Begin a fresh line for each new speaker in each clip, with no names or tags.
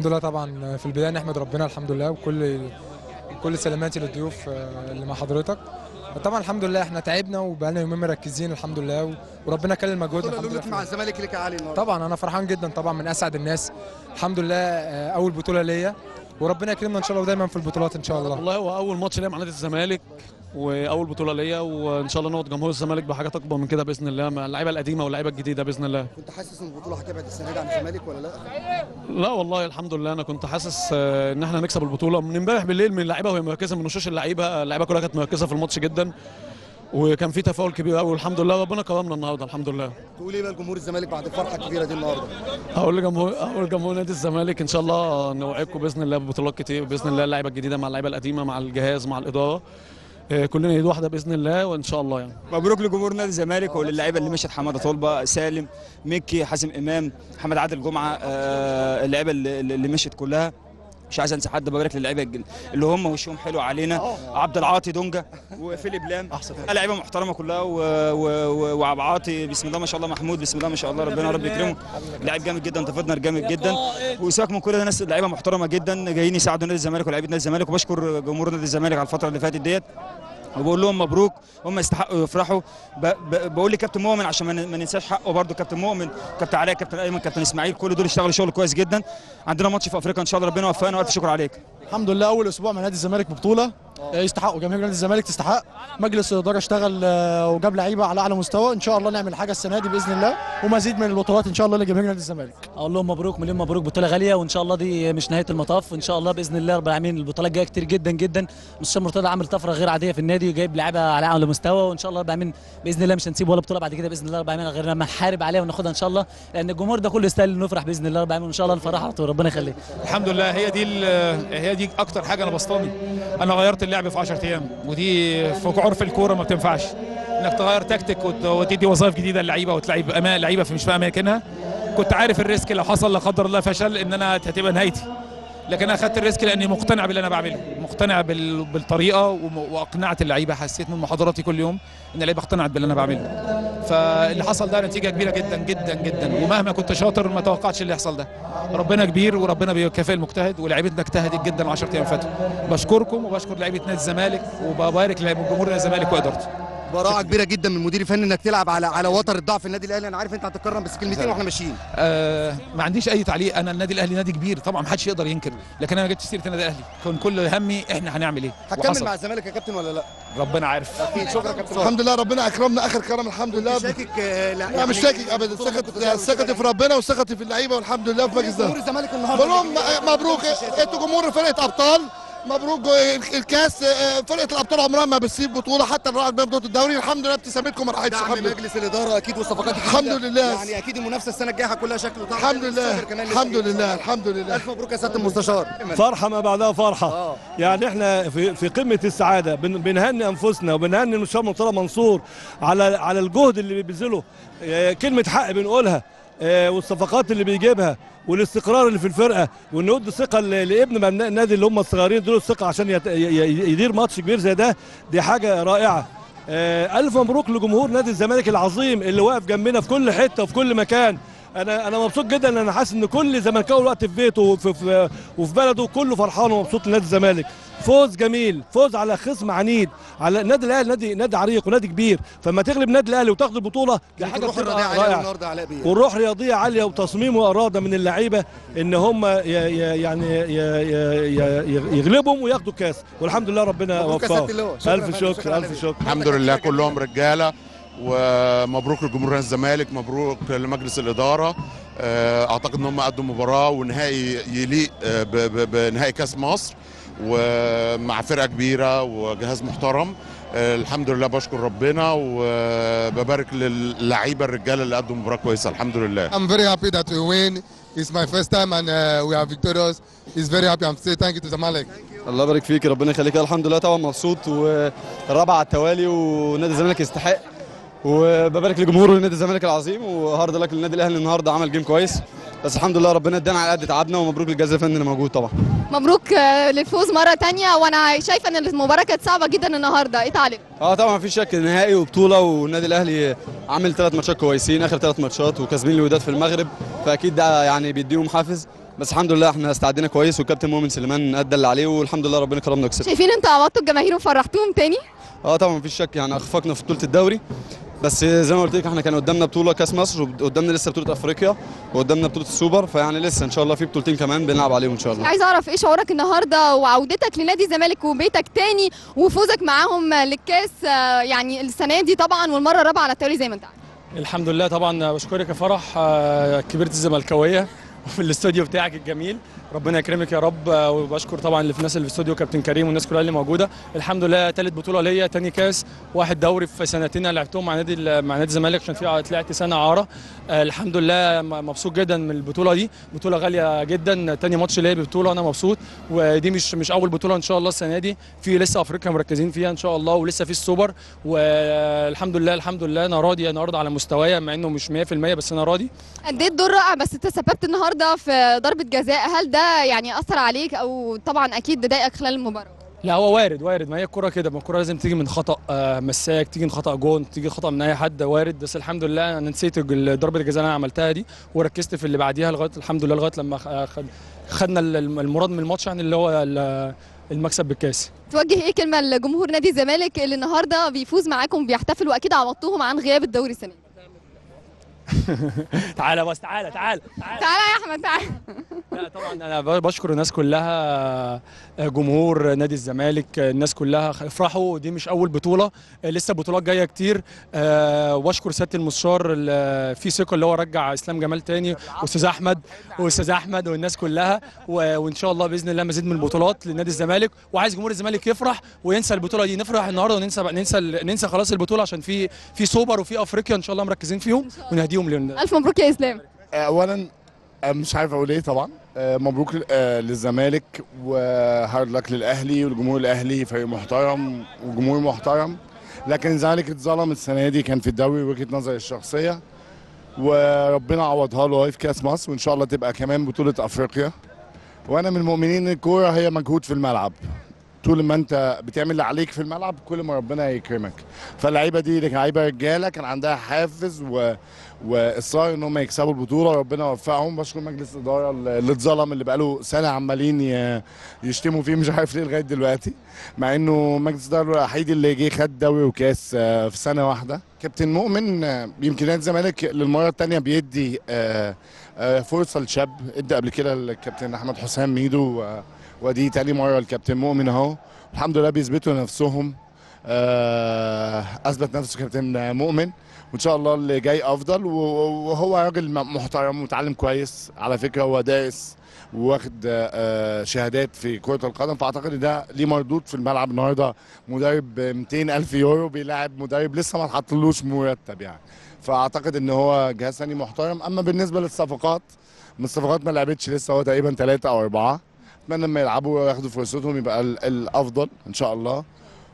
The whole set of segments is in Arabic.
الحمد لله طبعا في البداية نحمد ربنا الحمد لله وكل كل سلاماتي للضيوف آه، اللي مع حضرتك. طبعا الحمد لله إحنا تعبنا وبقالنا يومين مركزين الحمد لله و- وربنا كلل مجهودنا الحمد لله
مع الزمالك لك يا علي النهارده.
طبعا أنا فرحان جدا طبعا من أسعد الناس. الحمد لله آه، أول بطولة ليا وربنا يكرمنا إن شاء الله ودايما في البطولات إن شاء الله.
والله هو أول ماتش ليا مع نادي الزمالك. وأول بطولة ليا وإن شاء الله نقعد جمهور الزمالك بحاجات أكبر من كده بإذن الله مع اللعيبة القديمة واللعيبة الجديدة بإذن الله.
كنت حاسس إن البطولة هتبعد السنة دي عن الزمالك ولا لأ؟
لا والله الحمد لله. أنا كنت حاسس آه، إن إحنا نكسب البطولة. من إمبارح بالليل من اللعيبة وهي مركزة من وشوش اللعيبة اللعيبة كلها كانت مركزة في الماتش جدا وكان في تفاؤل كبير قوي والحمد لله ربنا كرمنا النهارده الحمد لله.
تقول إيه بقى لجمهور الزمالك بعد الفرحة الكبيرة دي النهارده؟
أقول لجمهور أقول لجمهور نادي الزمالك إن شاء الله نوعدكم بإذن الله ببطولات كتير بإذن الله اللعيبة الجديدة مع اللعيبة القديمة مع الجهاز مع الإدارة. كلنا ايد واحدة بإذن الله وإن شاء الله يعني.
مبروك لجمهور نادي الزمالك وللعيبه اللي مشت حمادة طلبة سالم مكي حازم إمام محمد عادل جمعه آه، اللعيبة اللي, اللي مشت كلها. مش عايز أنسى حد ببارك للعيبة اللي هم وشهم حلو علينا. عبد العاطي دونجا وفيليب لام. أحسن. لعيبة محترمة كلها وعبد العاطي بسم الله ما شاء الله محمود بسم الله ما شاء الله ربنا رب يكرمه. لعيب جامد جدا ضيفنا جامد جدا. وسيبك من كل ده ناس لعيبة محترمة جدا جايين يساعدوا نادي الزمالك ولاعيبه نادي الزمالك. وبشكر جمهور نادي الزمالك على الفترة اللي فاتت ديت. وبقول لهم مبروك هم يستحقوا يفرحوا. بقول لكابتن مؤمن عشان ما ننساش حقه برده كابتن مؤمن كابتن علاء كابتن أيمن كابتن إسماعيل كل دول اشتغلوا شغل كويس جدا. عندنا ماتش في أفريقيا إن شاء الله ربنا يوفقنا والف شكر عليك.
الحمد لله أول أسبوع مع نادي الزمالك ببطولة. يستحقوا. جماهير نادي الزمالك تستحق. مجلس الإدارة اشتغل آه، وجاب لعيبة على أعلى مستوى. إن شاء الله نعمل حاجة السنة دي بإذن الله ومزيد من البطولات إن شاء الله لجماهير نادي الزمالك.
أقول لهم مبروك مليون مبروك بطولة غالية وإن شاء الله دي مش نهاية المطاف. وإن شاء الله بإذن الله رب العالمين البطولات جاية كتير جدا جدا. مستشار مرتضى عامل طفرة غير عادية في النادي وجايب لعيبة على أعلى مستوى. وإن شاء الله رب العالمين بإذن الله مش هنسيب ولا بطولة بعد كده بإذن الله رب العالمين غير لما نحارب عليها وناخدها إن شاء الله. لأن الجمهور ده كله يستاهل إنه يفرح بإذن الله رب العالمين. وإن شاء الله نفرح على طول ربنا يخليك.
الحمد لله. هي دي هي دي أكتر حاجة أنا بسطاني أنا غيرت اللعب في 10 أيام ودي في عرف الكورة ما بتنفعش. إنك تغير تكتيك وت- وتدي وظائف جديدة للعيبة وتلعب أما لعيبة في مش في اماكنها كنت عارف الريسك لو حصل لا قدر الله فشل إن أنا هتبقى نهايتي. لكن أنا اخدت الريسك لأني مقتنع باللي أنا بعمله. مقتنع بال- بالطريقة وأقنعت اللعيبة. حسيت من محاضراتي كل يوم إن اللعيبة اقتنعت باللي أنا بعمله. فاللي حصل ده نتيجة كبيرة جدا جدا جدا. ومهما كنت شاطر ما توقعتش اللي يحصل ده. ربنا كبير وربنا بيكافئ المجتهد ولاعيبتنا اجتهدت جدا ال 10 أيام فاتوا. بشكركم وبشكر لعيبة نادي الزمالك وببارك لجمهور نادي الزمالك وإدارته.
براعة كبيرة جدا من المدير الفني إنك تلعب على على وتر الضعف النادي الأهلي. أنا عارف أنت هتتكرم بس كلمتين وإحنا ماشيين.
آه ما عنديش أي تعليق. أنا النادي الأهلي نادي كبير. طبعا ما حدش يقدر ينكر. لكن أنا ما جبتش سيرة النادي الأهلي. كان كل همي إحنا هنعمل إيه؟
هتكمل
وحصل.
مع الزمالك يا كابتن ولا لا؟
ربنا عارف.
أكيد. شكرا كابتن.
الحمد لله ربنا أكرمنا آخر كرم الحمد لله.
شاكك آه، لا
لا مش شاكك ابدا. ثقتي ثقتي في ربنا وثقتي في اللعيبة والحمد لله في مجلس
جمهور
ده
الزمالك النهارده
بقول لهم مبروك. أنتوا جمهور فرقة أبطال. مبروك. الكاس فرقة الأبطال عمرها ما بتسيب بطولة حتى بطولة الدوري. الحمد لله ابتسامتكم ما راحتش
دعم
الحمد لله
مجلس الإدارة أكيد والصفقات
الحمد. لله.
يعني أكيد المنافسة السنة الجاية كلها شكل وطعم.
الحمد لله. الحمد. لله الحمد لله.
ألف مبروك يا سيادة المستشار.
فرحة ما بعدها فرحة.
آه.
يعني إحنا في في قمة السعادة بن- بنهني أنفسنا وبنهني المستشار مرتضى منصور على على الجهد اللي بيبذله. آه، كلمة حق بنقولها. آه، والصفقات اللي بيجيبها والاستقرار اللي في الفرقة وان يدي ثقه لابن من النادي اللي هم الصغيرين دول الثقه عشان يدير ماتش كبير زي ده. دي حاجة رائعة. آه، ألف مبروك لجمهور نادي الزمالك العظيم اللي واقف جنبنا في كل حتة وفي كل مكان. أنا أنا مبسوط جدا ان أنا حاسس إن كل زملكاوي الوقت في بيته وفي, في, وفي بلده كله فرحان ومبسوط لنادي الزمالك. فوز جميل فوز على خصم عنيد على النادي الأهلي نادي نادي عريق ونادي كبير. فما تغلب النادي الأهلي وتاخد البطولة دي حاجة
الروح
بتبقى
الرياضية عليها
رائعة.
النهارده علاء بيه
والروح رياضية عالية وتصميم وإرادة من اللعيبة إن هم يعني يغلبهم وياخدوا الكاس. والحمد لله ربنا وفقهم
ألف
شكر
على ألف.
شكر.
الحمد لله كلهم رجالة. ومبروك لجمهور نادي الزمالك مبروك لمجلس الإدارة. آه، أعتقد إن هم قدموا مباراة ونهائي يليق آه، بنهائي كأس مصر. ومع فرقة كبيرة وجهاز محترم. آه، الحمد لله بشكر ربنا وببارك للعيبة الرجالة اللي قدموا مباراة كويسة. الحمد لله.
I'm very happy that we win. It's my first time and uh, we are victorious. He's very happy. I'm saying thank you to Zamalek.
الله يبارك فيك. ربنا يخليك. الحمد لله طبعا مبسوط والرابعه على التوالي ونادي الزمالك يستحق. وببارك لجمهور نادي الزمالك العظيم. وهارد لك للنادي الأهلي النهارده عمل جيم كويس. بس الحمد لله ربنا ادانا على قد تعبنا ومبروك للجهاز الفني اللي موجود طبعا.
مبروك للفوز مرة تانية وأنا شايفة إن المباراه كانت صعبة جدا النهارده. إيه تعليق؟
آه طبعا مفيش شك نهائي وبطولة والنادي الأهلي عامل ثلاث ماتشات كويسين آخر ثلاث ماتشات وكاسبين الوداد في المغرب فأكيد ده يعني بيديهم حافز. بس الحمد لله إحنا استعدينا كويس والكابتن مؤمن سليمان أدى اللي عليه والحمد لله ربنا كرمنا وكسبنا.
شايفين أنتوا عوضتوا الجماهير وفرحتوهم تاني؟
آه طبعا مفيش شك يعني أخفقنا في بطولة الدوري. بس زي ما قلت لك إحنا كان قدامنا بطولة كاس مصر وقدامنا لسه بطولة أفريقيا وقدامنا بطولة السوبر فيعني لسه إن شاء الله في بطولتين كمان بنلعب عليهم إن شاء الله.
عايز أعرف إيه شعورك النهارده وعودتك لنادي الزمالك وبيتك تاني وفوزك معاهم للكاس يعني السنة دي طبعا والمرة الرابعة على التوالي زي ما أنت عارف.
الحمد لله طبعا بشكرك يا فرح آه، كبيرة الزملكاوية وفي الاستوديو بتاعك الجميل. ربنا يكرمك يا رب وبشكر طبعا اللي في الناس اللي في الاستوديو كابتن كريم والناس كلها اللي موجودة. الحمد لله ثالث بطولة ليا تاني كاس واحد دوري في سنتين لعبتهم مع نادي مع نادي الزمالك عشان في طلعت سنة عارة. الحمد لله مبسوط جدا من البطولة دي بطولة غالية جدا. تاني ماتش ليا ببطولة أنا مبسوط ودي مش مش أول بطولة إن شاء الله السنة دي. في لسه أفريقيا مركزين فيها إن شاء الله ولسه في السوبر والحمد لله الحمد لله. أنا راضي النهارده على مستوايا مع إنه مش 100% بس أنا راضي.
اديت دور رائع بس تسببت النهارده في ضربة جزاء. هل ده يعني أثر عليك أو طبعا أكيد ضايقك خلال المباراة؟
لا هو وارد وارد. ما هي الكرة كده ما الكرة لازم تيجي من خطأ آه، مساك تيجي من خطأ جون تيجي خطأ من أي حد وارد. بس الحمد لله أنا نسيت ضربة الجزاء اللي أنا عملتها دي وركزت في اللي بعديها لغاية الحمد لله لغاية لما خد خدنا ال- المراد من الماتش يعني اللي هو ال- المكسب بالكاس.
توجه إيه كلمة لجمهور نادي الزمالك اللي النهارده بيفوز معاكم بيحتفل وأكيد عوضتوهم عن غياب الدوري السنة
تعالى بس تعالى تعالى
تعالى يا أحمد تعالى
لا طبعا أنا بشكر الناس كلها جمهور نادي الزمالك الناس كلها. افرحوا دي مش أول بطولة لسه بطولات جاية كتير. وأشكر سيادة المستشار ال- في ثقة اللي هو رجع إسلام جمال تاني واستاذ أحمد واستاذ أحمد والناس كلها. وإن شاء الله بإذن الله مزيد من البطولات لنادي الزمالك. وعايز جمهور الزمالك يفرح وينسى البطولة دي. نفرح النهارده وننسى ننسى ننسى خلاص البطولة عشان في في سوبر وفي أفريقيا إن شاء الله مركزين فيهم. ونهديهم لل-
ألف مبروك يا إسلام.
اولا آه، مش عارف أقول إيه طبعا. آه، مبروك آه، للزمالك وهارد لك للأهلي والجمهور الأهلي فريق محترم وجمهور محترم. لكن الزمالك اتظلم السنة دي كان في الدوري وجهة نظري الشخصية. وربنا عوضها له في كأس مصر وإن شاء الله تبقى كمان بطولة أفريقيا. وأنا من المؤمنين إن الكورة هي مجهود في الملعب. طول ما انت بتعمل اللي عليك في الملعب كل ما ربنا يكرمك. فاللعيبة دي لعيبة رجالة كان عندها حافز و... وإصرار إن هم يكسبوا البطولة. وربنا وفقهم بشكر مجلس الإدارة اللي اتظلم اللي بقاله سنة عمالين ي... يشتموا فيه مش عارف ليه لغاية دلوقتي. مع إنه مجلس الإدارة الوحيد اللي جه خد دوري وكاس آه، في سنة واحدة. كابتن مؤمن آه، يمكن نادي الزمالك للمرة الثانية بيدي آه، آه، فرصة لشاب ادى قبل كده الكابتن أحمد حسام ميدو ودي تاني مره الكابتن مؤمن اهو. الحمد لله بيثبتوا نفسهم. آه، أثبت نفسه كابتن مؤمن. وإن شاء الله اللي جاي أفضل. وهو راجل محترم ومتعلم كويس. على فكرة هو دارس واخد آه، شهادات في كرة القدم. فأعتقد إن ده ليه مردود في الملعب النهاردة. مدرب ب 200 ألف يورو بيلاعب مدرب لسه ما اتحطلوش مرتب يعني. فأعتقد إن هو جهاز فني محترم. أما بالنسبة للصفقات من الصفقات ما لعبتش لسه. هو تقريبا ثلاثة أو أربعة. أتمنى لما يلعبوا وياخدوا فرصتهم يبقى ال- الأفضل إن شاء الله.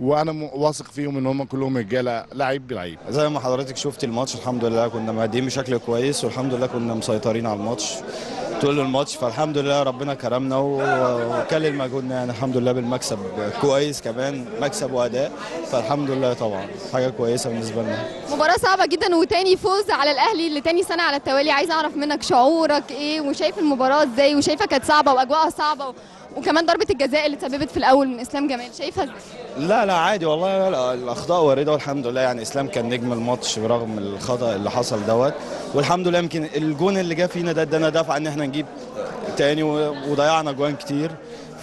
وأنا واثق فيهم إن هم كلهم رجالة لعيب بلعيب.
زي ما حضرتك شفت الماتش الحمد لله كنا مادين بشكل كويس والحمد لله كنا مسيطرين على الماتش. طول الماتش فالحمد لله ربنا كرمنا و- وكلل مجهودنا يعني الحمد لله بالمكسب. كويس كمان مكسب وأداء فالحمد لله طبعا. حاجة كويسة بالنسبة لنا.
مباراة صعبة جدا وتاني فوز على الأهلي لتاني سنة على التوالي. عايز أعرف منك شعورك إيه؟ وشايف المباراة إزاي؟ وشايفها كانت صعبة وأجواءها صعبة و... وكمان ضربة الجزاء اللي تسببت في الأول من إسلام جمال شايفها إزاي؟
لا لا عادي والله. لا الأخطاء واردة والحمد لله. يعني إسلام كان نجم الماتش برغم الخطأ اللي حصل دوت. والحمد لله يمكن الجون اللي جه فينا ده ادانا دفعه إن إحنا نجيب تاني وضيعنا جوان كتير.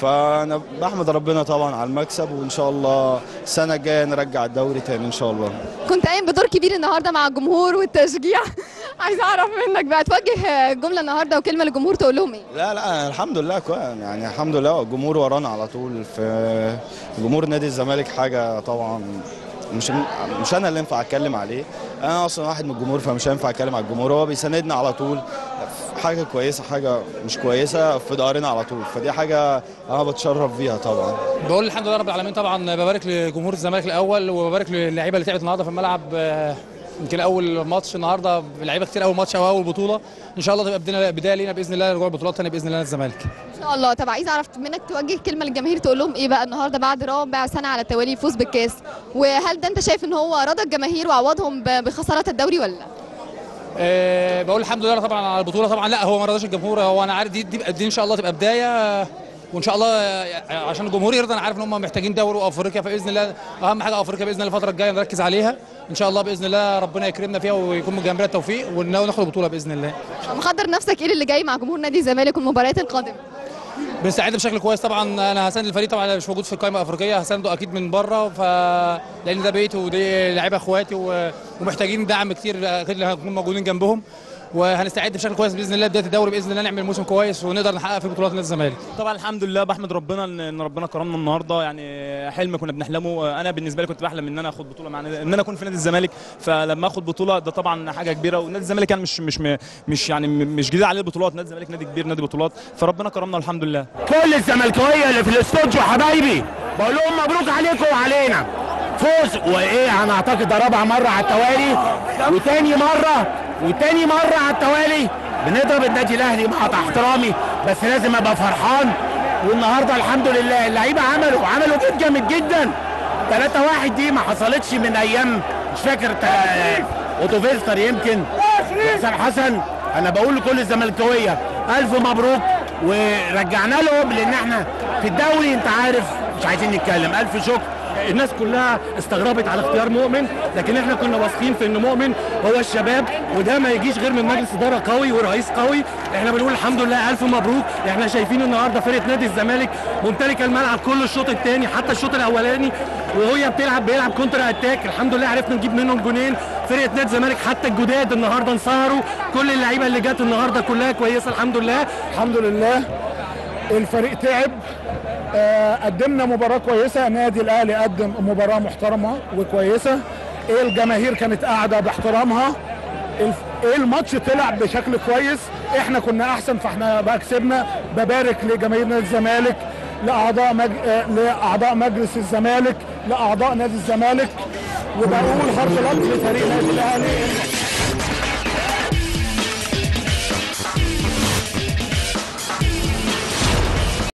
فأنا بحمد ربنا طبعا على المكسب وإن شاء الله السنة الجاية نرجع الدوري تاني إن شاء الله.
كنت قايم بدور كبير النهارده مع الجمهور والتشجيع. عايز أعرف منك بقى توجه جملة النهارده وكلمة للجمهور تقول لهم إيه؟
لا لا الحمد لله كويس. يعني الحمد لله الجمهور ورانا على طول. في جمهور نادي الزمالك حاجة طبعا مش مش أنا اللي ينفع أتكلم عليه. أنا أصلا واحد من الجمهور فمش هينفع أتكلم على الجمهور. هو بيساندنا على طول. حاجة كويسة حاجة مش كويسة في ظهرنا على طول. فدي حاجة أنا بتشرف بيها طبعا.
بقول الحمد لله رب العالمين طبعا ببارك لجمهور الزمالك الأول وببارك للعيبة اللي تعبت النهارده في الملعب. يمكن أول ماتش النهارده لعيبة كتير أول ماتش أو أول بطولة. إن شاء الله تبقى بدايه بداية لينا بإذن الله رجوع بطولات ثانية بإذن الله الزمالك
إن شاء الله. طب عايز أعرف منك توجه كلمة للجماهير تقول لهم إيه بقى النهارده بعد رابع سنة على التوالي يفوز بالكاس؟ وهل ده أنت شايف إن هو رضى الجماهير وعوضهم ب- بخسارة الدوري ولا لأ؟
آه، بقول الحمد لله طبعا على البطولة. طبعا لأ هو ما رضاش الجمهور. هو أنا عارف دي دي, دي إن شاء الله تبقى بداية. وإن شاء الله عشان الجمهور يرضى أنا عارف إن هم محتاجين دوري وأفريقيا فبإذن الله أهم حاجة أفريقيا بإذن الله الفترة الجاية نركز عليها. إن شاء الله بإذن الله ربنا يكرمنا فيها ويكون من جنبنا التوفيق وناخد البطوله بإذن الله.
محضر نفسك إيه اللي جاي مع جمهور نادي الزمالك والمباريات القادمة؟
بنستعد بشكل كويس طبعا. أنا هساند الفريق طبعا مش موجود في القائمة الأفريقية هسانده أكيد من بره ف لأن ده بيتي ودي لعيبة إخواتي. ومحتاجين دعم كتير أكيد هنكون موجودين جنبهم. وهنستعد بشكل كويس بإذن الله بدايه الدوري بإذن الله نعمل موسم كويس ونقدر نحقق فيه بطولات نادي الزمالك.
طبعا الحمد لله بحمد ربنا ان إن ربنا كرمنا النهارده. يعني حلم كنا بنحلمه. أنا بالنسبة لي كنت بحلم إن أنا آخد بطولة مع إن أنا أكون في نادي الزمالك. فلما آخد بطولة ده طبعا حاجة كبيرة. ونادي الزمالك كان مش مش مش يعني مش جديد عليه البطولات. نادي الزمالك نادي كبير نادي بطولات. فربنا كرمنا والحمد لله.
كل الزملكاوية اللي في الاستوديو حبايبي بقول لهم مبروك عليكم وعلينا. فوز وإيه أنا أعتقد ده رابع مرة على التوالي وتاني مرة وتاني مرة على التوالي بنضرب النادي الأهلي مع احترامي بس لازم أبقى فرحان. والنهاردة الحمد لله اللعيبة عملوا عملوا جد جامد جدا. 3 1 دي ما حصلتش من أيام مش فاكر اوتوفيستر يمكن. حسن حسن أنا بقول لكل الزملكاوية ألف مبروك. ورجعنا لهم لأن إحنا في الدوري أنت عارف مش عايزين نتكلم. ألف شكر.
الناس كلها استغربت على اختيار مؤمن لكن إحنا كنا واثقين في ان مؤمن. هو الشباب وده ما يجيش غير من مجلس إدارة قوي ورئيس قوي. إحنا بنقول الحمد لله ألف مبروك. إحنا شايفين النهارده فرقة نادي الزمالك ممتلكة الملعب كله الشوط الثاني حتى الشوط الأولاني وهي بتلعب بيلعب counter attack الحمد لله عرفنا نجيب منهم جونين. فرقة نادي الزمالك حتى الجداد النهارده انصهروا. كل اللعيبة اللي جت النهارده كلها كويسة الحمد لله.
الحمد لله. الفريق تعب. آه، قدمنا مباراة كويسة. النادي الأهلي قدم مباراة محترمة وكويسة. إيه الجماهير كانت قاعدة باحترامها؟ إيه الماتش طلع بشكل كويس؟ إحنا كنا أحسن فإحنا بقى كسبنا. ببارك لجماهير نادي الزمالك لأعضاء مج... آه، لأعضاء مجلس الزمالك لأعضاء نادي الزمالك وبقول هارد لك لفريق نادي الأهلي.